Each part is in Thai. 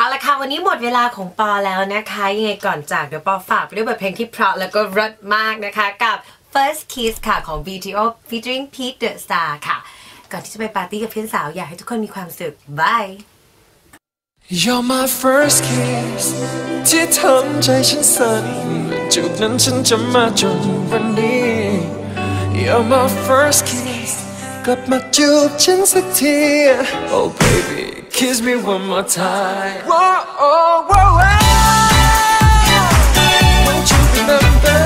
เอาละค่ะ วันนี้หมดเวลาของปอแล้วนะคะ ยังไงก่อนจากเดี๋ยวปอฝากไปด้วยบทเพลงที่เพราะแล้วก็รสมากนะคะ กับ First Kiss ค่ะของ BTO featuring Pete the Star ค่ะ ก่อนที่จะไปปาร์ตี้กับเพื่อนสาวอยากให้ทุกคนมีความสุขบาย You're my first kiss ที่ทำใจฉันสั่นจุดนั้นฉันจะมาจนวันนี้ You're my first kiss กลับมาจูบฉันสักที Oh baby kiss me one more time Whoa, oh, whoa, whoa. Won't you remember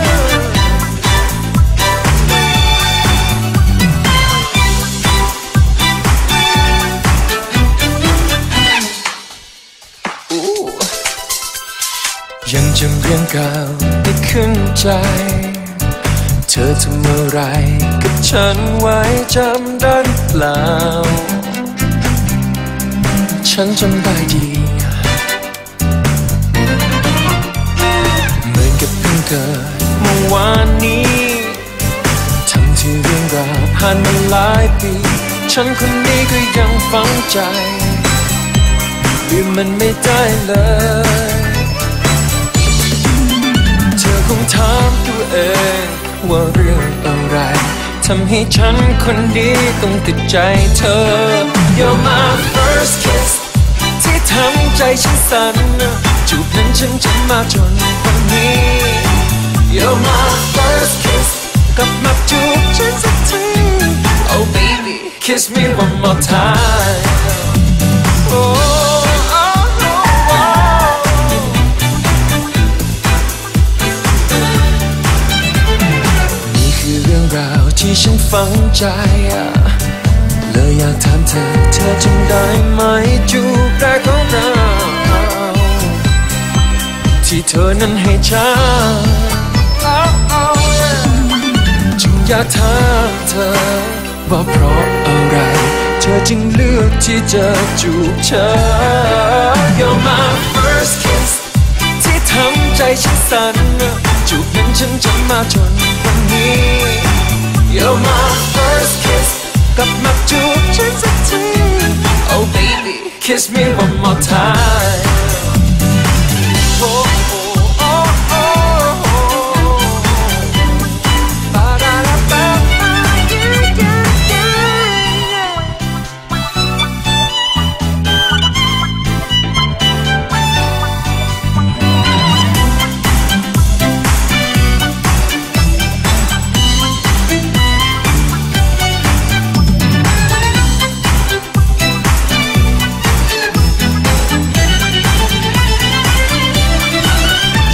Ooh ยังจำเรื่องเก่าได้ขึ้นใจเธอทำอะไรกับฉันไว้จำได้หรือเปล่า ฉันจำได้ดี เหมือนกับเพิ่งเกิดเมื่อวานนี้ ทั้งที่เรื่องราวผ่านมาหลายปี ฉันคนนี้ก็ยังฝังใจลืมมันไม่ได้เลยเธอคงถามตัวเอง ว่าเรื่องอะไรทำให้ฉันคนดีต้องติดใจเธอ You're my first kiss ที่ทำใจฉันสั่นจูบนั้นฉันจะมาจนวันนี้ You're my first kiss กลับมาจูบฉันสักที Oh baby kiss me one more time Oh, ที่ฉันฝังใจเลยอยากถามเธอ เธอจำได้ไหมจูบแรกของเรา ที่เธอนั้นให้ฉันจึงอยากถามเธอ ว่าเพราะอะไร เธอจึงเลือกที่จะจูบฉัน You're my first kiss ที่ทำใจฉันสั่นจูบนั้นฉันจะมาจนวันนี้ You're my first kiss กลับมาจูบฉันสักที Oh baby kiss me one more time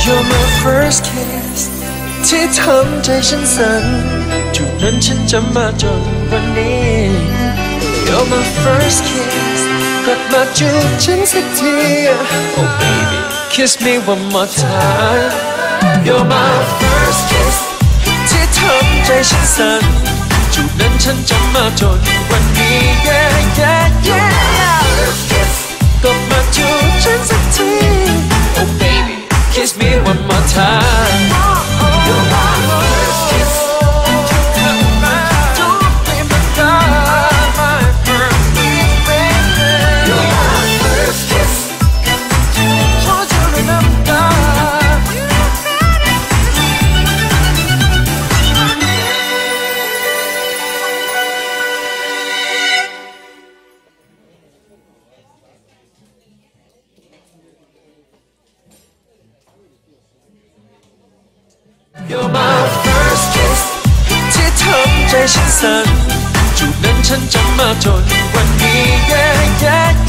You're my first kiss ที่ทำใจฉันสั่นจูบนั้นฉันจะมาจนวันนี้ You're my first kiss กลับมาจูบฉันสักที Oh baby kiss me one more time You're my first kiss ที่ทำใจฉันสั่นจูบนั้นฉันจะมาจนวันนี้ Yeah yeah yeah First kiss กลับมาจูบฉันสักที Oh baby kiss me one more time You're my first kiss ที่ทำใจฉันสั่นจูบนั้นฉันจะมาจนวันนี้ Yeah yeah yeah